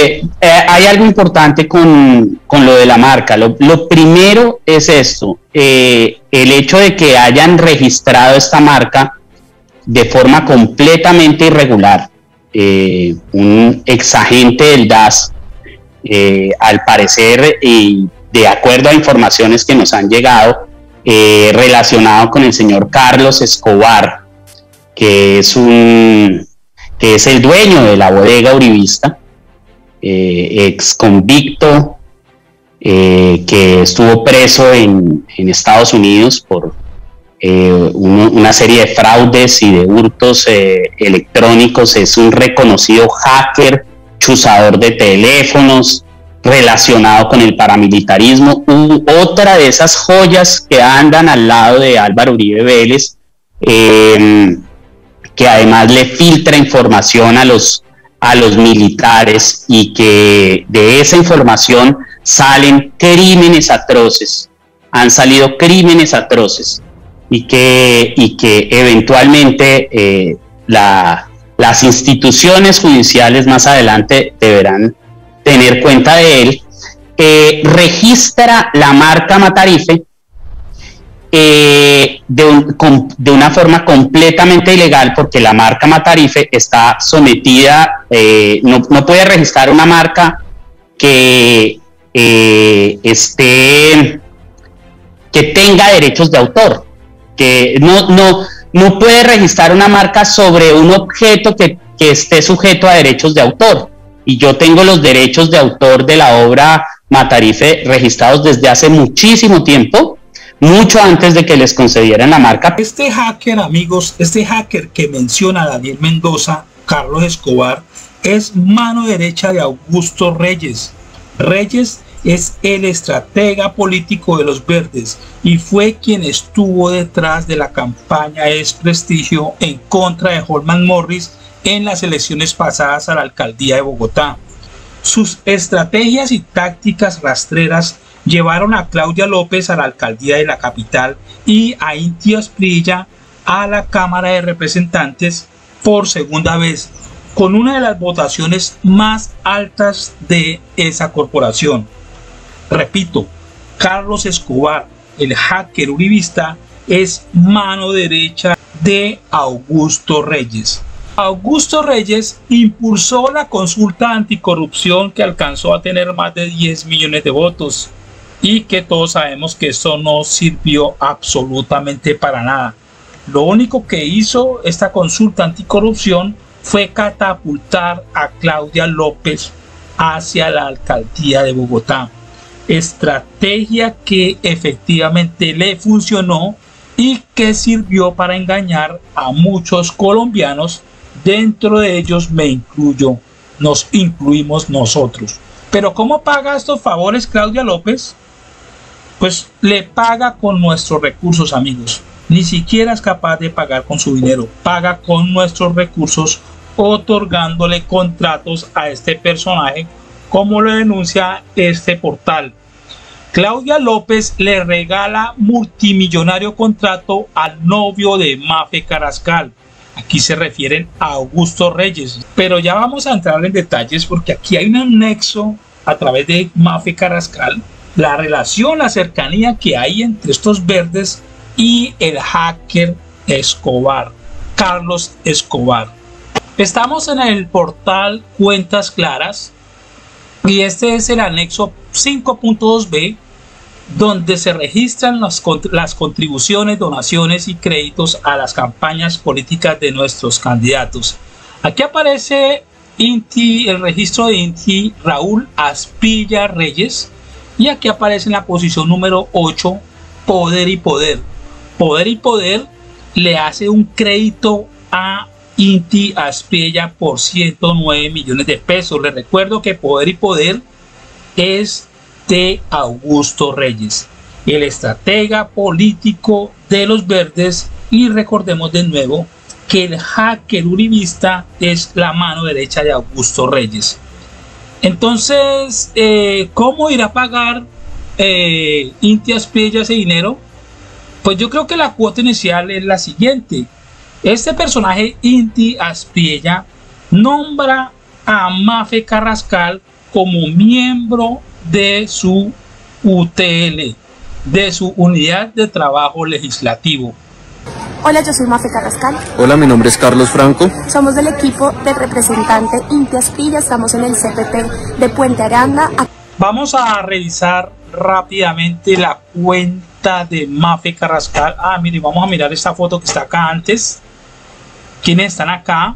eh, eh, hay algo importante con, lo de la marca. Lo, primero es esto, el hecho de que hayan registrado esta marca de forma completamente irregular. un exagente del DAS, al parecer, y de acuerdo a informaciones que nos han llegado, relacionado con el señor Carlos Escobar, que es un que es el dueño de la bodega Uribista, eh, ex convicto, eh, que estuvo preso en, Estados Unidos por eh, una serie de fraudes y de hurtos electrónicos, es un reconocido hacker, chuzador de teléfonos, relacionado con el paramilitarismo. otra de esas joyas que andan al lado de Álvaro Uribe Vélez, que además le filtra información a los, a los militares y que de esa información salen crímenes atroces, han salido crímenes atroces y que, y que eventualmente eh, las instituciones judiciales más adelante deberán tener cuenta de él, eh, registra la marca Matarife eh, de, una forma completamente ilegal porque la marca Matarife está sometida, eh, no, puede registrar una marca que eh, esté, que tenga derechos de autor, que no, no, no puede registrar una marca sobre un objeto que, que esté sujeto a derechos de autor. Y yo tengo los derechos de autor de la obra Matarife registrados desde hace muchísimo tiempo mucho antes de que les concedieran la marca. Este hacker, amigos, este hacker que menciona Daniel Mendoza, Carlos Escobar, es mano derecha de Augusto Reyes. Reyes es el estratega político de los verdes y fue quien estuvo detrás de la campaña Es Prestigio en contra de Holman Morris en las elecciones pasadas a la alcaldía de Bogotá. Sus estrategias y tácticas rastreras llevaron a Claudia López a la alcaldía de la capital y a Inti Asprilla a la Cámara de Representantes por segunda vez, con una de las votaciones más altas de esa corporación. Repito, Carlos Escobar, el hacker uribista, es mano derecha de Augusto Reyes. Augusto Reyes impulsó la consulta anticorrupción que alcanzó a tener más de 10 millones de votos y que todos sabemos que eso no sirvió absolutamente para nada. Lo único que hizo esta consulta anticorrupción fue catapultar a Claudia López hacia la alcaldía de Bogotá. Estrategia que efectivamente le funcionó y que sirvió para engañar a muchos colombianos, dentro de ellos me incluyo, nos incluimos nosotros. Pero ¿cómo paga estos favores Claudia López? Pues le paga con nuestros recursos amigos. Ni siquiera es capaz de pagar con su dinero, paga con nuestros recursos otorgándole contratos a este personaje como lo denuncia este portal. Claudia López le regala multimillonario contrato al novio de Mafe Carascal. Aquí se refieren a Augusto Reyes. Pero ya vamos a entrar en detalles porque aquí hay un anexo a través de Mafe Carascal la relación, la cercanía que hay entre estos verdes y el hacker Escobar, Carlos Escobar. Estamos en el portal Cuentas Claras y este es el anexo 5.2b donde se registran las, contribuciones, donaciones y créditos a las campañas políticas de nuestros candidatos. Aquí aparece Inti, el registro de Inti Raúl Aspilla Reyes, y aquí aparece en la posición número 8, poder y poder. Poder y poder le hace un crédito a Inti Aspella por 109 millones de pesos. Le recuerdo que poder y poder es de Augusto Reyes, el estratega político de los verdes. Y recordemos de nuevo que el hacker uribista es la mano derecha de Augusto Reyes. Entonces, eh, ¿cómo irá a pagar eh, Inti Aspilla ese dinero? Pues yo creo que la cuota inicial es la siguiente. Este personaje Inti Aspiella nombra a Mafe Carrascal como miembro de su UTL, de su unidad de trabajo legislativo. Hola, yo soy Mafe Carrascal. Hola, mi nombre es Carlos Franco. Somos del equipo del representante Intias Pilla, estamos en el CPP de Puente Aranda. Vamos a revisar rápidamente la cuenta de Mafe Carrascal. Ah, mire, vamos a mirar esta foto que está acá antes. ¿Quiénes están acá?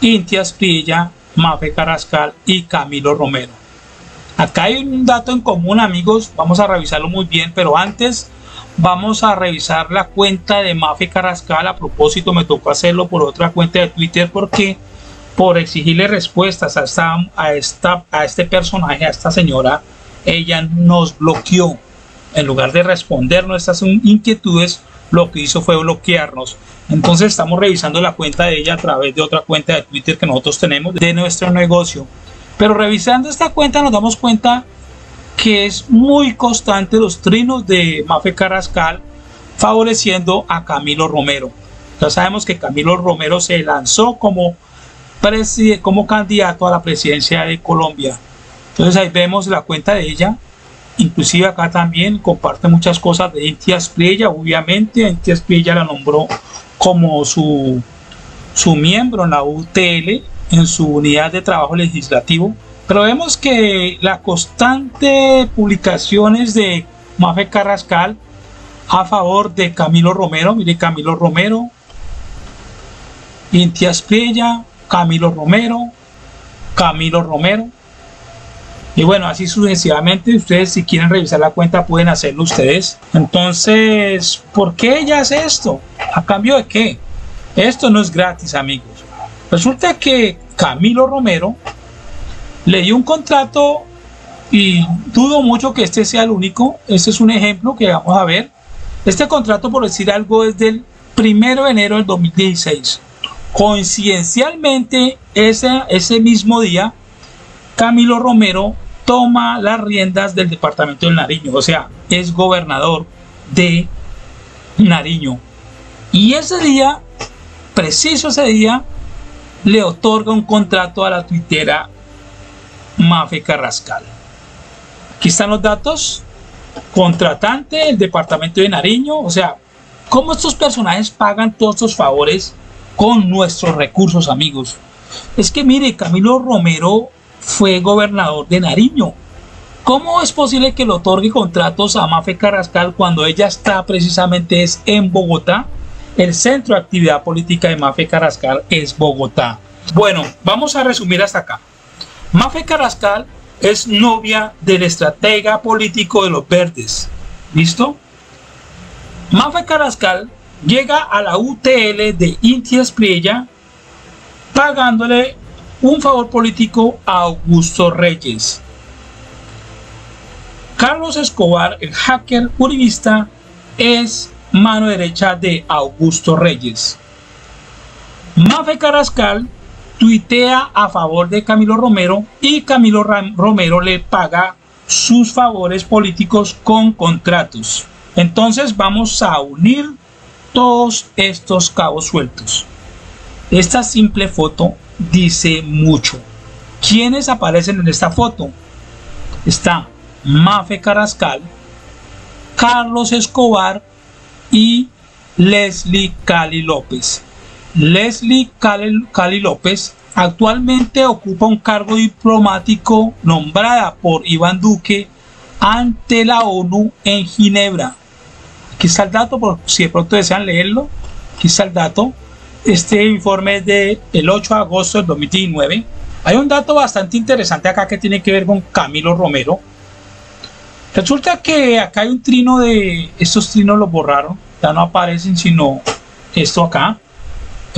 Intias Prilla, Mafe Carrascal y Camilo Romero. Acá hay un dato en común amigos, vamos a revisarlo muy bien, pero antes vamos a revisar la cuenta de Mafe Carrascal. A propósito me tocó hacerlo por otra cuenta de Twitter porque por exigirle respuestas a, esta, a, esta, a este personaje, a esta señora, ella nos bloqueó. En lugar de responder nuestras inquietudes, lo que hizo fue bloquearnos. Entonces estamos revisando la cuenta de ella a través de otra cuenta de Twitter que nosotros tenemos de nuestro negocio. Pero revisando esta cuenta nos damos cuenta es muy constante los trinos de Mafe Carrascal favoreciendo a Camilo Romero. Ya sabemos que Camilo Romero se lanzó como, como candidato a la presidencia de Colombia. Entonces ahí vemos la cuenta de ella. Inclusive acá también comparte muchas cosas de Intias Priella. Obviamente Intias Priella la nombró como su, su miembro en la UTL, en su unidad de trabajo legislativo. Pero vemos que la constante publicaciones de Mafe Carrascal a favor de Camilo Romero, mire Camilo Romero, Intias Priella, Camilo Romero, Camilo Romero. Y bueno, así sucesivamente, ustedes si quieren revisar la cuenta pueden hacerlo ustedes. Entonces, ¿por qué ella hace esto? ¿A cambio de qué? Esto no es gratis, amigos. Resulta que Camilo Romero le dio un contrato y dudo mucho que este sea el único. Este es un ejemplo que vamos a ver. Este contrato, por decir algo, es del 1 de enero del 2016. Coincidencialmente, ese, ese mismo día, Camilo Romero toma las riendas del departamento del Nariño, o sea, es gobernador de Nariño. Y ese día, preciso ese día, le otorga un contrato a la tuitera Mafe Carrascal. Aquí están los datos. Contratante, el departamento de Nariño. O sea, ¿cómo estos personajes pagan todos estos favores con nuestros recursos, amigos? Es que mire, Camilo Romero fue gobernador de Nariño. ¿Cómo es posible que le otorgue contratos a Mafe Carrascal cuando ella está precisamente es en Bogotá? El centro de actividad política de Mafe Carrascal es Bogotá. Bueno, vamos a resumir hasta acá. Mafe Carrascal es novia del estratega político de los verdes. ¿Listo? Mafe Carrascal llega a la UTL de Inti Espriella pagándole un favor político a Augusto Reyes. Carlos Escobar, el hacker uribista, es mano derecha de Augusto Reyes. Mafe Carrascal tuitea a favor de Camilo Romero y Camilo Romero le paga sus favores políticos con contratos. Entonces vamos a unir todos estos cabos sueltos. Esta simple foto dice mucho. ¿Quiénes aparecen en esta foto? Está Mafe Carrascal, Carlos Escobar y Leslie Cali López. Leslie Cali, López actualmente ocupa un cargo diplomático nombrada por Iván Duque ante la ONU en Ginebra. Aquí está el dato, por si de pronto desean leerlo. Aquí está el dato. Este informe es de el 8 de agosto del 2019. Hay un dato bastante interesante acá que tiene que ver con Camilo Romero. Resulta que acá hay un trino de... Estos trinos los borraron. Ya no aparecen sino esto acá.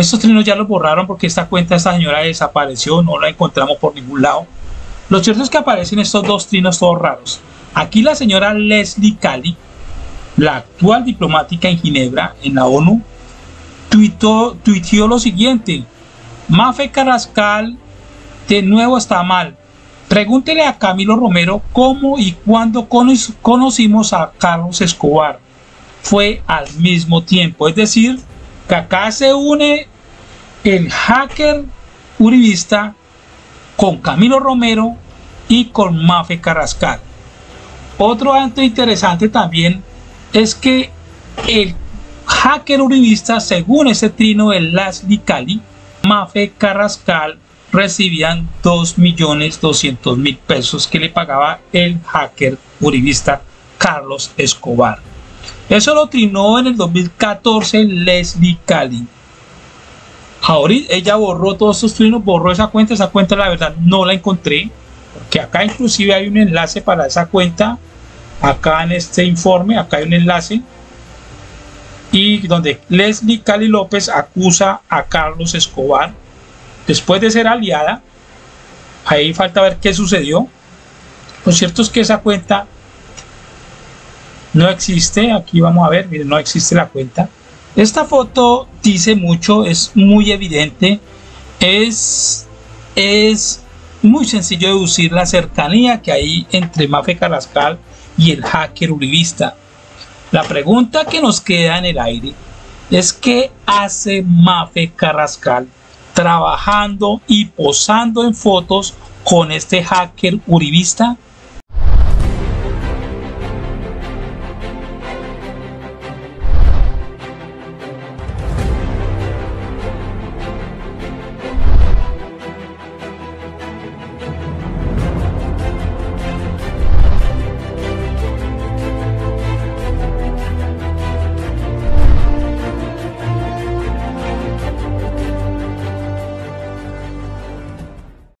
Estos trinos ya los borraron porque esta cuenta de esta señora desapareció. No la encontramos por ningún lado. Lo cierto es que aparecen estos dos trinos todos raros. Aquí la señora Leslie Cali, la actual diplomática en Ginebra, en la ONU, tuiteó, tuiteó lo siguiente. Mafe Carrascal de nuevo está mal. Pregúntele a Camilo Romero cómo y cuándo conocimos a Carlos Escobar. Fue al mismo tiempo, es decir, que acá se une el hacker uribista con Camilo Romero y con Mafe Carrascal. Otro dato interesante también es que el hacker uribista, según ese trino de Lasli Cali, Mafe Carrascal recibían 2.200.000 pesos que le pagaba el hacker uribista Carlos Escobar. Eso lo trinó en el 2014 Leslie Cali. Ahorita ella borró todos esos trinos, borró esa cuenta, esa cuenta la verdad no la encontré, porque acá inclusive hay un enlace para esa cuenta, acá en este informe, acá hay un enlace, y donde Leslie Cali López acusa a Carlos Escobar después de ser aliada. Ahí falta ver qué sucedió. Lo cierto es que esa cuenta no existe. Aquí vamos a ver, miren, no existe la cuenta. Esta foto dice mucho, es muy evidente. Es, es muy sencillo deducir la cercanía que hay entre Mafe Carrascal y el hacker uribista. La pregunta que nos queda en el aire es qué hace Mafe Carrascal trabajando y posando en fotos con este hacker uribista